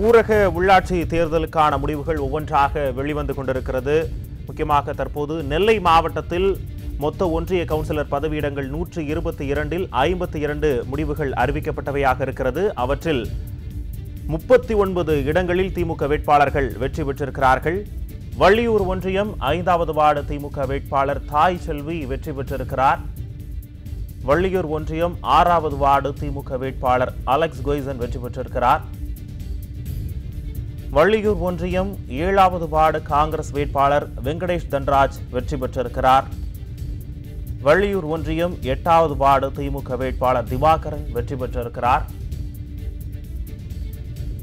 ஊரக உள்ளாட்சி தேர்தலுக்கான முடிவுகள் ஒவ்வொன்றாக வெளிவந்து கொண்டிருக்கிறது. முக்கியமாக தற்போது நெல்லை மாவட்டத்தில் மொத்த ஒன்றிய கவுன்சிலர் பதவியிடங்கள் நூற்று இருபத்தி இரண்டில் ஐம்பத்தி இரண்டு முடிவுகள் அறிவிக்கப்பட்டவையாக இருக்கிறது. அவற்றில் முப்பத்தி ஒன்பது இடங்களில் திமுக வேட்பாளர்கள் வெற்றி பெற்றிருக்கிறார்கள். வள்ளியூர் ஒன்றியம் ஐந்தாவது வார்டு திமுக வேட்பாளர் தாய் செல்வி வெற்றி பெற்றிருக்கிறார். வள்ளியூர் ஒன்றியம் ஆறாவது வார்டு திமுக வேட்பாளர் அலெக்ஸ் கொய்சன் வெற்றி பெற்றிருக்கிறார். வள்ளியூர் ஒன்றியம் ஏழாவது வார்டு காங்கிரஸ் வேட்பாளர் வெங்கடேஷ் தன்ராஜ் வெற்றி பெற்றிருக்கிறார். வள்ளியூர் ஒன்றியம் எட்டாவது வார்டு திமுக வேட்பாளர் திவாகரன் வெற்றி பெற்றிருக்கிறார்.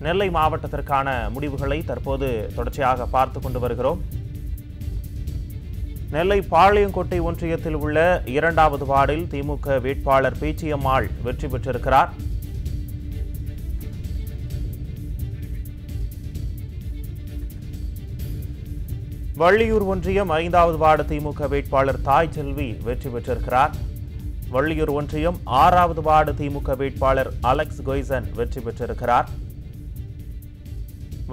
நெல்லை மாவட்டத்திற்கான முடிவுகளை தற்போது தொடர்ச்சியாக பார்த்து கொண்டு வருகிறோம். நெல்லை பாளையங்கோட்டை ஒன்றியத்தில் உள்ள இரண்டாவது வார்டில் திமுக வேட்பாளர் பேச்சியம்மாள் வெற்றி பெற்றிருக்கிறார். வள்ளியூர் ஒன்றியம் ஐந்தாவது வார்டு திமுக வேட்பாளர் தாய் செல்வி வெற்றி பெற்றிருக்கிறார். வள்ளியூர் ஒன்றியம் ஆறாவது வார்டு திமுக வேட்பாளர் அலெக்ஸ் கொய்சன் வெற்றி பெற்றிருக்கிறார்.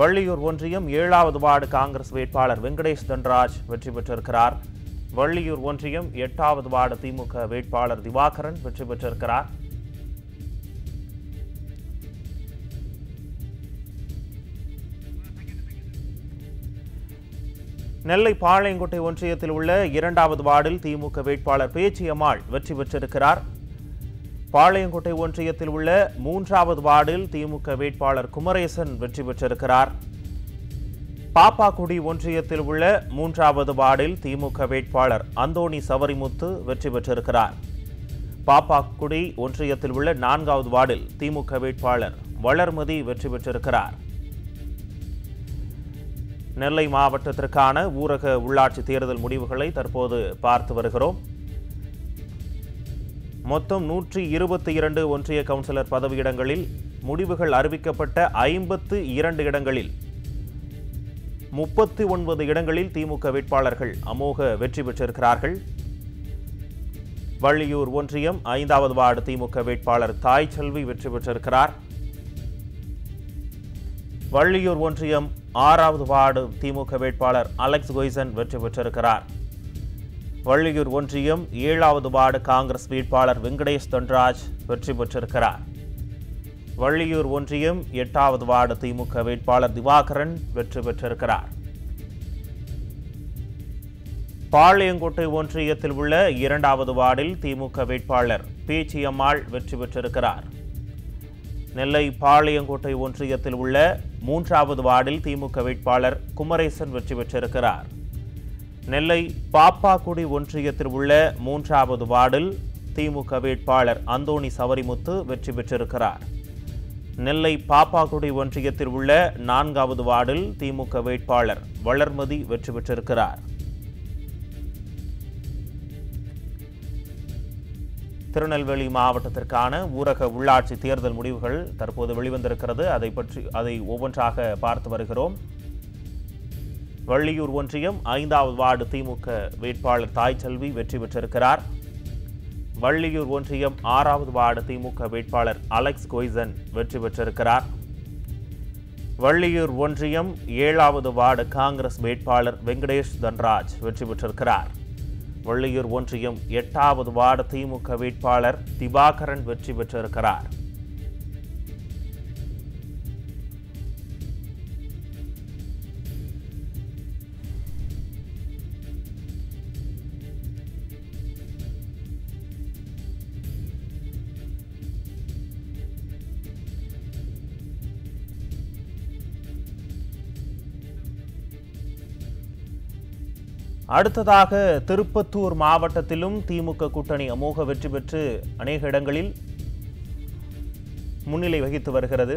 வள்ளியூர் ஒன்றியம் ஏழாவது வார்டு காங்கிரஸ் வேட்பாளர் வெங்கடேஷ் தன்ராஜ் வெற்றி பெற்றிருக்கிறார். வள்ளியூர் ஒன்றியம் எட்டாவது வார்டு திமுக வேட்பாளர் திவாகரன் வெற்றி பெற்றிருக்கிறார். நெல்லை பாளையங்கோட்டை ஒன்றியத்தில் உள்ள இரண்டாவது வார்டில் திமுக வேட்பாளர் பேச்சியம்மாள் வெற்றி பெற்றிருக்கிறார். பாளையங்கோட்டை ஒன்றியத்தில் உள்ள மூன்றாவது வார்டில் திமுக வேட்பாளர் குமரேசன் வெற்றி பெற்றிருக்கிறார். பாப்பாக்குடி ஒன்றியத்தில் உள்ள மூன்றாவது வார்டில் திமுக வேட்பாளர் அந்தோணி சவரிமுத்து வெற்றி பெற்றிருக்கிறார். பாப்பாக்குடி ஒன்றியத்தில் உள்ள நான்காவது வார்டில் திமுக வேட்பாளர் வளர்மதி வெற்றி பெற்றிருக்கிறார். நெல்லை மாவட்டத்திற்கான ஊரக உள்ளாட்சி தேர்தல் முடிவுகளை தற்போது பார்த்து வருகிறோம். மொத்தம் நூற்றி இருபத்தி இரண்டு ஒன்றிய கவுன்சிலர் பதவியிடங்களில் முடிவுகள் அறிவிக்கப்பட்ட ஐம்பத்து இரண்டு இடங்களில் முப்பத்தி ஒன்பது இடங்களில் திமுக வேட்பாளர்கள் அமோக வெற்றி பெற்றிருக்கிறார்கள். வள்ளியூர் ஒன்றியம் ஐந்தாவது வார்டு திமுக வேட்பாளர் தாய் செல்வி வெற்றி பெற்றிருக்கிறார். வள்ளியூர் ஒன்றியம் ஆறாவது வார்டு திமுக வேட்பாளர் அலெக்ஸ் கொய்சன் வெற்றி பெற்றிருக்கிறார். வள்ளியூர் ஒன்றியம் ஏழாவது வார்டு காங்கிரஸ் வேட்பாளர் வெங்கடேஷ் தன்ராஜ் வெற்றி பெற்றிருக்கிறார். வள்ளியூர் ஒன்றியம் எட்டாவது வார்டு திமுக வேட்பாளர் திவாகரன் வெற்றி பெற்றிருக்கிறார். பாளையங்கோட்டை ஒன்றியத்தில் உள்ள இரண்டாவது வார்டில் திமுக வேட்பாளர் பேச்சியம்மாள் வெற்றி பெற்றிருக்கிறார். நெல்லை பாளையங்கோட்டை ஒன்றியத்தில் உள்ள மூன்றாவது வார்டில் திமுக வேட்பாளர் குமரேசன் வெற்றி பெற்றிருக்கிறார். நெல்லை பாப்பாக்குடி ஒன்றியத்தில் உள்ள மூன்றாவது வார்டில் திமுக வேட்பாளர் அந்தோணி சவரிமுத்து வெற்றி பெற்றிருக்கிறார். நெல்லை பாப்பாக்குடி ஒன்றியத்தில் உள்ள நான்காவது வார்டில் திமுக வேட்பாளர் வளர்மதி வெற்றி பெற்றிருக்கிறார். திருநெல்வேலி மாவட்டத்திற்கான ஊரக உள்ளாட்சி தேர்தல் முடிவுகள் தற்போது வெளிவந்திருக்கிறது. அதை பற்றி அதை ஒவ்வொன்றாக பார்த்து வருகிறோம். வள்ளியூர் ஒன்றியம் ஐந்தாவது வார்டு திமுக வேட்பாளர் தாய் செல்வி வெற்றி பெற்றிருக்கிறார். வள்ளியூர் ஒன்றியம் ஆறாவது வார்டு திமுக வேட்பாளர் அலெக்ஸ் கொய்சன் வெற்றி பெற்றிருக்கிறார். வள்ளியூர் ஒன்றியம் ஏழாவது வார்டு காங்கிரஸ் வேட்பாளர் வெங்கடேஷ் தன்ராஜ் வெற்றி பெற்றிருக்கிறார். வள்ளியூர் ஒன்றியம் எட்டாவது வார்டு திமுக வேட்பாளர் திவாகரன் வெற்றி பெற்றிருக்கிறார். அடுத்ததாக திருப்பத்தூர் மாவட்டத்திலும் திமுக கூட்டணி அமோக வெற்றி பெற்று அநேக இடங்களில் முன்னிலை வகித்து வருகிறது.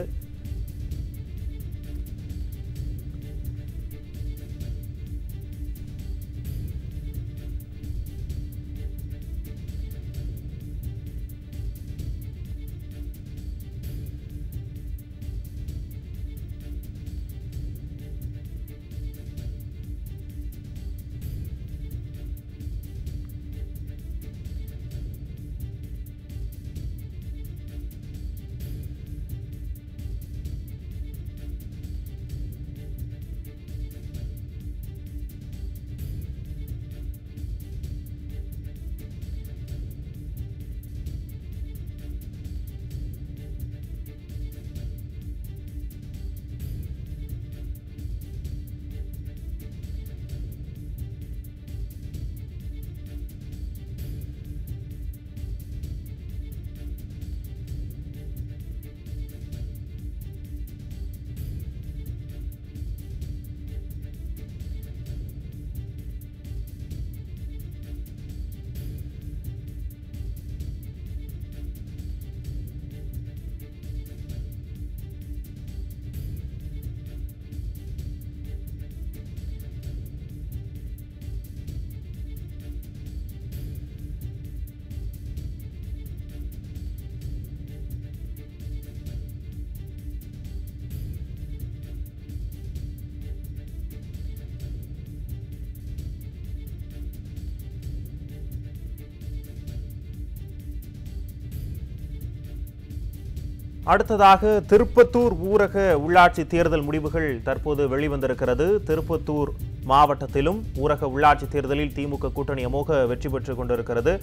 அடுத்ததாக திருப்பத்தூர் ஊரக உள்ளாட்சி தேர்தல் முடிவுகள் தற்போது வெளிவந்திருக்கிறது. திருப்பத்தூர் மாவட்டத்திலும் ஊரக உள்ளாட்சி தேர்தலில் திமுக கூட்டணி அமோக வெற்றி பெற்றுக் கொண்டிருக்கிறது.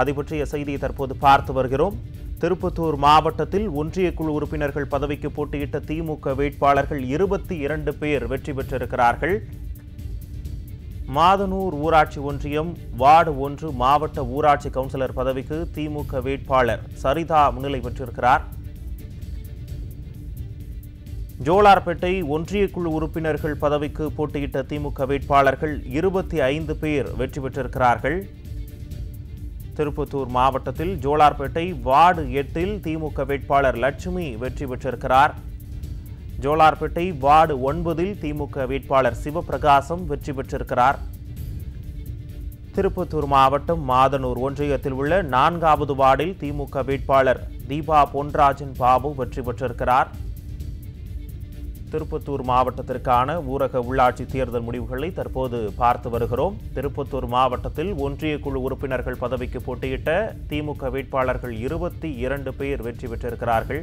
அதை பற்றிய செய்தியை தற்போது பார்த்து வருகிறோம். திருப்பத்தூர் மாவட்டத்தில் ஒன்றிய குழு உறுப்பினர்கள் பதவிக்கு போட்டியிட்ட திமுக வேட்பாளர்கள் இருபத்தி இரண்டு பேர் வெற்றி பெற்றிருக்கிறார்கள். மாதனூர் ஊராட்சி ஒன்றியம் வார்டு ஒன்று மாவட்ட ஊராட்சி கவுன்சிலர் பதவிக்கு திமுக வேட்பாளர் சரிதா முன்னிலை பெற்றிருக்கிறார். ஜோலார்பேட்டை ஒன்றிய குழு உறுப்பினர்கள் பதவிக்கு போட்டியிட்ட திமுக வேட்பாளர்கள் இருபத்தி ஐந்து பேர் வெற்றி பெற்றிருக்கிறார்கள். திருப்பத்தூர் மாவட்டத்தில் ஜோலார்பேட்டை வார்டு எட்டில் திமுக வேட்பாளர் லட்சுமி வெற்றி பெற்றிருக்கிறார். ஜோலார்பேட்டை வார்டு ஒன்பதில் திமுக வேட்பாளர் சிவபிரகாசம் வெற்றி பெற்றிருக்கிறார். திருப்பத்தூர் மாவட்டம் மாதனூர் ஒன்றியத்தில் உள்ள நான்காவது வார்டில் திமுக வேட்பாளர் தீபா பொன்ராஜன் பாபு வெற்றி பெற்றிருக்கிறார். திருப்பத்தூர் மாவட்டத்திற்கான ஊரக உள்ளாட்சி தேர்தல் முடிவுகளை தற்போது பார்த்து வருகிறோம். திருப்பத்தூர் மாவட்டத்தில் ஒன்றிய குழு உறுப்பினர்கள் பதவிக்கு போட்டியிட்ட திமுக வேட்பாளர்கள் இருபத்தி இரண்டு பேர் வெற்றி பெற்றிருக்கிறார்கள்.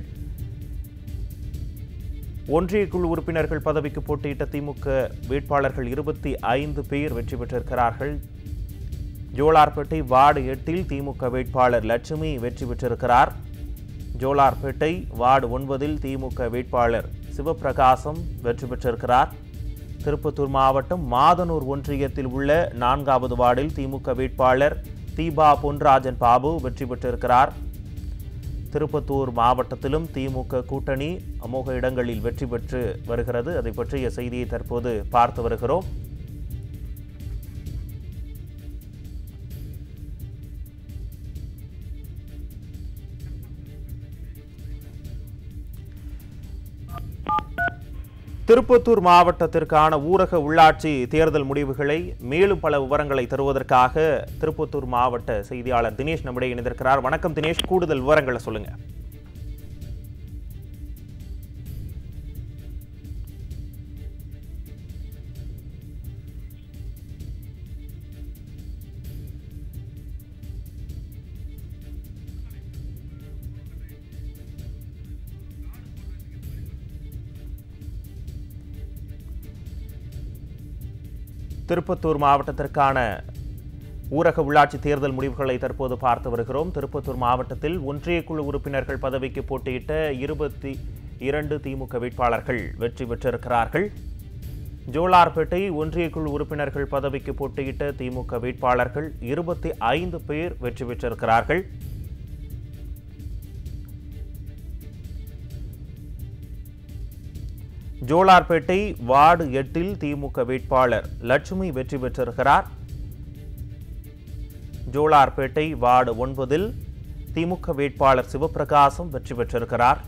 ஒன்றிய குழு உறுப்பினர்கள் பதவிக்கு போட்டியிட்ட திமுக வேட்பாளர்கள் இருபத்தி ஐந்து பேர் வெற்றி பெற்றிருக்கிறார்கள். ஜோலார்பேட்டை வார்டு எட்டில் திமுக வேட்பாளர் லட்சுமி வெற்றி பெற்றிருக்கிறார். ஜோலார்பேட்டை வார்டு ஒன்பதில் திமுக வேட்பாளர் சிவபிரகாசம் வெற்றி பெற்றிருக்கிறார். திருப்பத்தூர் மாவட்டம் மாதனூர் ஒன்றியத்தில் உள்ள நான்காவது வார்டில் திமுக வேட்பாளர் தீபா பொன்ராஜன் பாபு வெற்றி பெற்றிருக்கிறார். திருப்பத்தூர் மாவட்டத்திலும் திமுக கூட்டணி அமோக இடங்களில் வெற்றி பெற்று வருகிறது. அதை பற்றிய செய்தியை தற்போது பார்த்து வருகிறோம். திருப்பத்தூர் மாவட்டத்திற்கான ஊரக உள்ளாட்சி தேர்தல் முடிவுகளை மேலும் பல விவரங்களை தருவதற்காக திருப்பத்தூர் மாவட்ட செய்தியாளர் தினேஷ் நம்மிடையே இணைந்திருக்கிறார். வணக்கம் தினேஷ். கூடுதல் விவரங்களை சொல்லுங்க. திருப்பத்தூர் மாவட்டத்திற்கான ஊரக உள்ளாட்சி தேர்தல் முடிவுகளை தற்போது பார்த்து வருகிறோம். திருப்பத்தூர் மாவட்டத்தில் ஒன்றிய குழு உறுப்பினர்கள் பதவிக்கு போட்டியிட்ட இருபத்தி இரண்டு திமுக வேட்பாளர்கள் வெற்றி பெற்றிருக்கிறார்கள். ஜோலார்பேட்டை ஒன்றிய குழு உறுப்பினர்கள் பதவிக்கு போட்டியிட்ட திமுக வேட்பாளர்கள் இருபத்தி ஐந்து பேர் வெற்றி பெற்றிருக்கிறார்கள். ஜோலார்பேட்டை வார்டு எட்டில் திமுக வேட்பாளர் லட்சுமி வெற்றி பெற்றிருக்கிறார். ஜோலார்பேட்டை வார்டு ஒன்பதில் திமுக வேட்பாளர் சிவபிரகாசம் வெற்றி பெற்றிருக்கிறார்.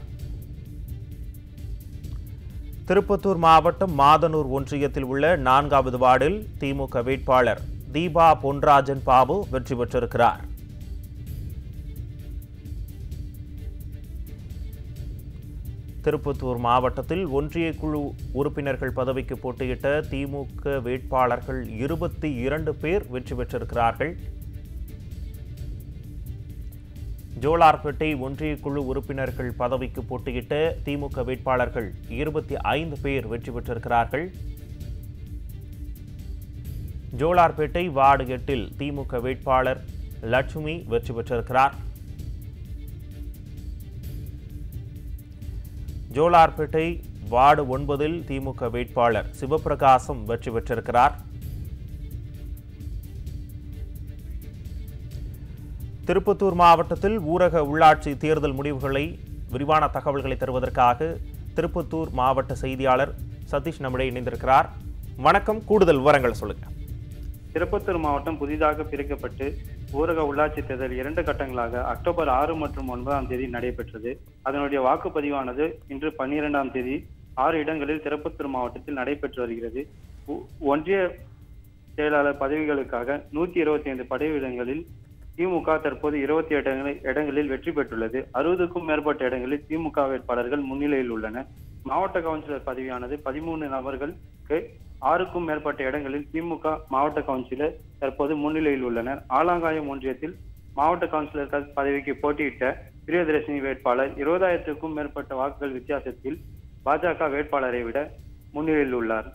திருப்பத்தூர் மாவட்டம் மாதனூர் ஒன்றியத்தில் உள்ள நான்காவது வார்டில் திமுக வேட்பாளர் தீபா பொன்ராஜன் பாபு வெற்றி பெற்றிருக்கிறார். திருப்பத்தூர் மாவட்டத்தில் ஒன்றிய குழு உறுப்பினர்கள் பதவிக்கு போட்டியிட்ட திமுக வேட்பாளர்கள் இருபத்தி இரண்டு பேர் வெற்றி பெற்றிருக்கிறார்கள். ஜோலார்பேட்டை ஒன்றிய குழு உறுப்பினர்கள் பதவிக்கு போட்டியிட்ட திமுக வேட்பாளர்கள் இருபத்தி ஐந்து பேர் வெற்றி பெற்றிருக்கிறார்கள். ஜோலார்பேட்டை வார்டு எட்டில் திமுக வேட்பாளர் லட்சுமி வெற்றி பெற்றிருக்கிறார். ஜோலார்பேட்டை வார்டு ஒன்பதில் திமுக வேட்பாளர் சிவபிரகாசம் வெற்றி பெற்றிருக்கிறார். திருப்பத்தூர் மாவட்டத்தில் ஊரக உள்ளாட்சி தேர்தல் முடிவுகளை விரிவான தகவல்களை தருவதற்காக திருப்பத்தூர் மாவட்ட செய்தியாளர் சதீஷ் நம்மிடையே இணைந்திருக்கிறார். வணக்கம் கூடுதல் விவரங்களை சொல்லுங்க. திருப்பத்தூர் மாவட்டம் புதிதாக பிரிக்கப்பட்டு ஊரக உள்ளாட்சி தேர்தல் இரண்டு கட்டங்களாக அக்டோபர் ஆறு மற்றும் ஒன்பதாம் தேதி நடைபெற்றது. அதனுடைய வாக்குப்பதிவானது இன்று பன்னிரெண்டாம் தேதி ஆறு இடங்களில் திருப்பத்தூர் மாவட்டத்தில் நடைபெற்று வருகிறது. ஒ- ஒன்றிய செயலாளர் பதவிகளுக்காக நூத்தி இருபத்தி ஐந்து பதவியிடங்களில் திமுக தற்போது இருபத்தி எட்டு இடங்களில் வெற்றி பெற்றுள்ளது. அறுபதுக்கும் மேற்பட்ட இடங்களில் திமுக வேட்பாளர்கள் முன்னிலையில் உள்ளன மாவட்ட கவுன்சிலர் பதவியானது பதிமூணு நபர்களுக்கு ஆறுக்கும் மேற்பட்ட இடங்களில் திமுக மாவட்ட கவுன்சிலர் தற்போது முன்னிலையில் உள்ளனர். ஆலாங்காயம் ஒன்றியத்தில் மாவட்ட கவுன்சிலர் பதவிக்கு போட்டியிட்ட பிரியதர்ஷினி வேட்பாளர் இருபதாயிரத்துக்கும் மேற்பட்ட வாக்குகள் வித்தியாசத்தில் பாஜக வேட்பாளரை விட முன்னிலையில் உள்ளார்.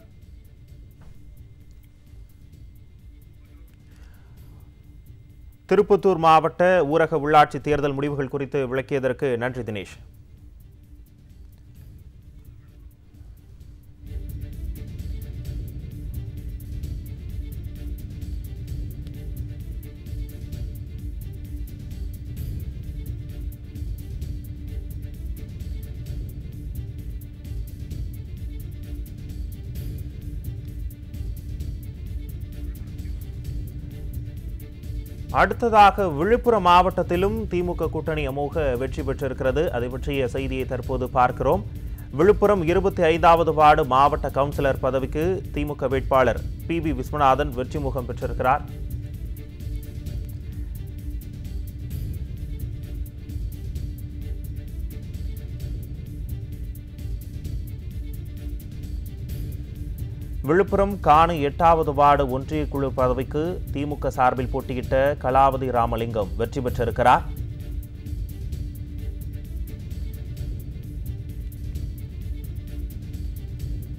திருப்பத்தூர் மாவட்ட ஊரக உள்ளாட்சி தேர்தல் முடிவுகள் குறித்து விளக்கியதற்கு நன்றி தினேஷ். அடுத்ததாக விழுப்புரம் மாவட்டத்திலும் திமுக கூட்டணி அமோக வெற்றி பெற்றிருக்கிறது. அதை பற்றிய செய்தியை தற்போது பார்க்கிறோம். விழுப்புரம் இருபத்தி ஐந்தாவது வார்டு மாவட்ட கவுன்சிலர் பதவிக்கு திமுக வேட்பாளர் பி வி விஸ்வநாதன் வெற்றி முகம் பெற்றிருக்கிறார். விழுப்புரம் காணி எட்டாவது வார்டு ஒன்றிய குழு பதவிக்கு திமுக சார்பில் போட்டியிட்ட கலாவதி ராமலிங்கம் வெற்றி பெற்றிருக்கிறார்.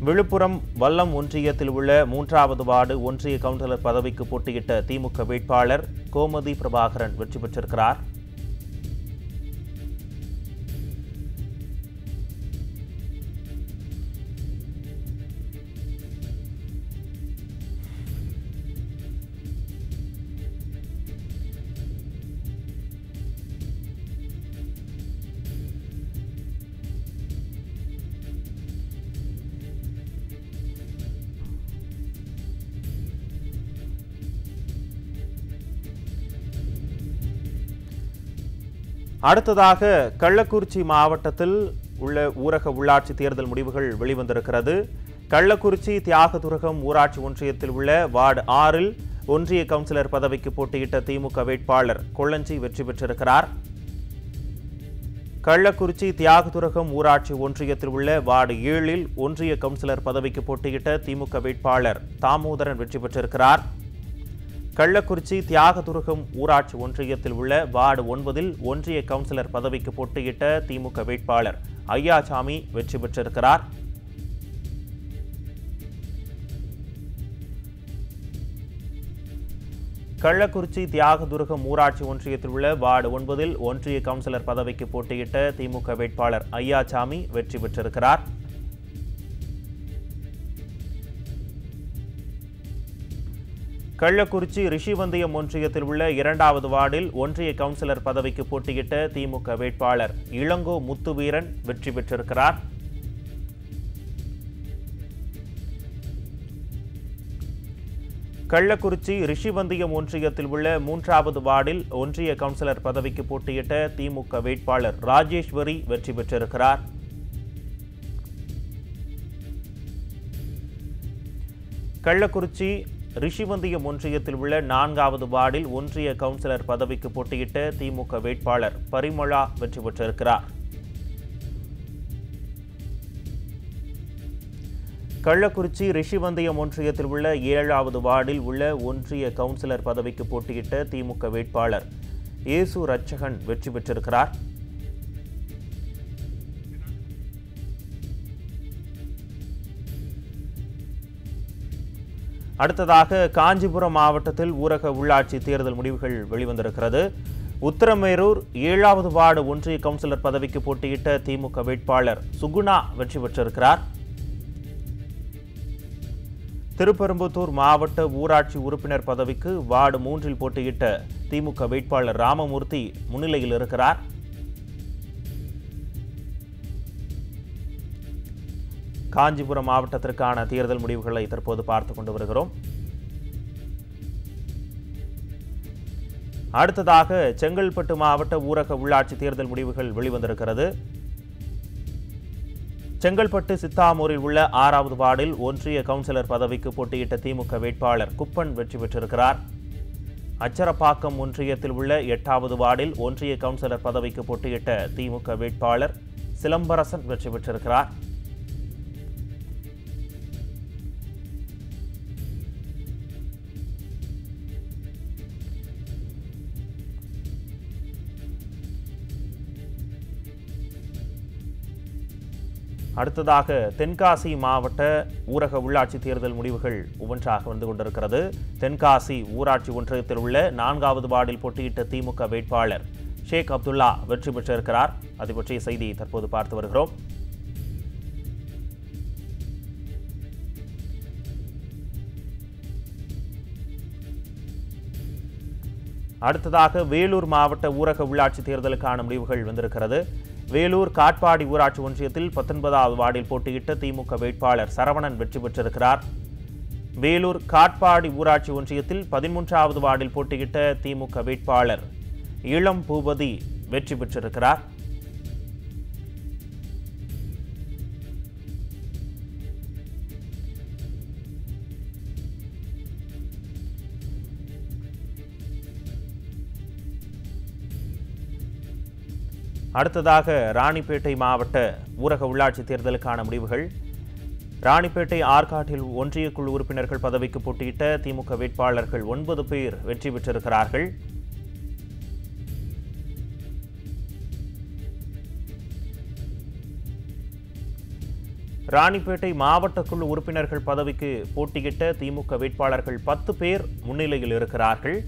விழுப்புரம் வல்லம் ஒன்றியத்தில் உள்ள மூன்றாவது வார்டு ஒன்றிய கவுன்சிலர் பதவிக்கு போட்டியிட்ட திமுக வேட்பாளர் கோமதி பிரபாகரன் வெற்றி பெற்றிருக்கிறார். அடுத்ததாக கள்ளக்குறிச்சி மாவட்டத்தில் உள்ள ஊரக உள்ளாட்சி தேர்தல் முடிவுகள் வெளிவந்திருக்கிறது. கள்ளக்குறிச்சி தியாகதுரகம் ஊராட்சி ஒன்றியத்தில் உள்ள வார்டு ஆறில் ஒன்றிய கவுன்சிலர் பதவிக்கு போட்டியிட்ட திமுக வேட்பாளர் கொள்ளஞ்சி வெற்றி பெற்றிருக்கிறார். கள்ளக்குறிச்சி தியாகதுரகம் ஊராட்சி ஒன்றியத்தில் உள்ள வார்டு ஏழில் ஒன்றிய கவுன்சிலர் பதவிக்கு போட்டியிட்ட திமுக வேட்பாளர் தாமோதரன் வெற்றி பெற்றிருக்கிறார். கள்ளக்குறிச்சி தியாகதுருகம் ஊராட்சி ஒன்றியத்தில் உள்ள வார்டு ஒன்பதில் ஒன்றிய கவுன்சிலர் பதவிக்கு போட்டியிட்ட திமுக வேட்பாளர் ஐயாசாமி வெற்றி பெற்றிருக்கிறார். கள்ளக்குறிச்சி தியாகதுருகம் ஊராட்சி ஒன்றியத்தில் உள்ள வார்டு ஒன்பதில் ஒன்றிய கவுன்சிலர் பதவிக்கு போட்டியிட்ட திமுக வேட்பாளர் ஐயாசாமி வெற்றி பெற்றிருக்கிறார். கள்ளக்குறிச்சி ரிஷிவந்தயம் ஒன்றியத்தில் உள்ள இரண்டாவது வார்டில் ஒன்றிய கவுன்சிலர் பதவிக்கு போட்டியிட்ட திமுக வேட்பாளர் இளங்கோ முத்துவீரன் வெற்றி பெற்றிருக்கிறார். கள்ளக்குறிச்சி ரிஷிவந்தியம் ஒன்றியத்தில் உள்ள மூன்றாவது வார்டில் ஒன்றிய கவுன்சிலர் பதவிக்கு போட்டியிட்ட திமுக வேட்பாளர் ராஜேஸ்வரி வெற்றி பெற்றிருக்கிறார். கள்ளக்குறிச்சி ரிஷிவந்தியம் ஒன்றியத்தில் உள்ள நான்காவது வார்டில் ஒன்றிய கவுன்சிலர் பதவிக்கு போட்டியிட்ட திமுக வேட்பாளர் பரிமளா வெற்றி பெற்றிருக்கிறார். கள்ளக்குறிச்சி ரிஷிவந்தியம் ஒன்றியத்தில் உள்ள ஏழாவது வார்டில் உள்ள ஒன்றிய கவுன்சிலர் பதவிக்கு போட்டியிட்ட திமுக வேட்பாளர் இயேசு ரட்சகன் வெற்றி பெற்றிருக்கிறார். அடுத்ததாக காஞ்சிபுரம் மாவட்டத்தில் ஊரக உள்ளாட்சி தேர்தல் முடிவுகள் வெளிவந்திருக்கிறது. உத்தரமேரூர் ஏழாவது வார்டு ஒன்றிய கவுன்சிலர் பதவிக்கு போட்டியிட்ட திமுக வேட்பாளர் சுகுணா வெற்றி பெற்றிருக்கிறார். திருப்பெரும்புத்தூர் மாவட்ட ஊராட்சி உறுப்பினர் பதவிக்கு வார்டு மூன்றில் போட்டியிட்ட திமுக வேட்பாளர் ராமமூர்த்தி முன்னிலையில் இருக்கிறார். காஞ்சிபுரம் மாவட்டத்திற்கான தேர்தல் முடிவுகளை தற்போது பார்த்து கொண்டு வருகிறோம். அடுத்ததாக செங்கல்பட்டு மாவட்ட ஊரக உள்ளாட்சி தேர்தல் முடிவுகள் வெளிவந்திருக்கிறது. செங்கல்பட்டு சித்தாமூரில் உள்ள ஆறாவது வார்டில் ஒன்றிய கவுன்சிலர் பதவிக்கு போட்டியிட்ட திமுக வேட்பாளர் குப்பன் வெற்றி பெற்றிருக்கிறார். அச்சரப்பாக்கம் ஒன்றியத்தில் உள்ள எட்டாவது வார்டில் ஒன்றிய கவுன்சிலர் பதவிக்கு போட்டியிட்ட திமுக வேட்பாளர் சிலம்பரசன் வெற்றி பெற்றிருக்கிறார். அடுத்ததாக தென்காசி மாவட்ட ஊரக உள்ளாட்சி தேர்தல் முடிவுகள் ஒவ்வொன்றாக வந்து கொண்டிருக்கிறது. தென்காசி ஊராட்சி ஒன்றியத்தில் உள்ள நான்காவது வார்டில் போட்டியிட்ட திமுக வேட்பாளர் ஷேக் அப்துல்லா வெற்றி பெற்றிருக்கிறார். அது பற்றிய செய்தி தற்போது பார்த்து வருகிறோம். அடுத்ததாக வேலூர் மாவட்ட ஊரக உள்ளாட்சி தேர்தலுக்கான முடிவுகள் வந்திருக்கிறது. வேலூர் காட்பாடி ஊராட்சி ஒன்றியத்தில் பத்தொன்பதாவது வார்டில் போட்டியிட்ட திமுக வேட்பாளர் சரவணன் வெற்றி பெற்றிருக்கிறார். வேலூர் காட்பாடி ஊராட்சி ஒன்றியத்தில் பதிமூன்றாவது வார்டில் போட்டியிட்ட திமுக வேட்பாளர் இளம் பூபதி வெற்றி பெற்றிருக்கிறார். அடுத்ததாக ராணிப்பேட்டை மாவட்ட ஊரக உள்ளாட்சி தேர்தலுக்கான முடிவுகள். ராணிப்பேட்டை ஆற்காட்டில் ஒன்றிய குழு உறுப்பினர்கள் பதவிக்கு போட்டியிட்ட திமுக வேட்பாளர்கள் ஒன்பது பேர் வெற்றி பெற்றிருக்கிறார்கள். ராணிப்பேட்டை மாவட்ட குழு உறுப்பினர்கள் பதவிக்கு போட்டியிட்ட திமுக வேட்பாளர்கள் பத்து பேர் முன்னிலையில் இருக்கிறார்கள்.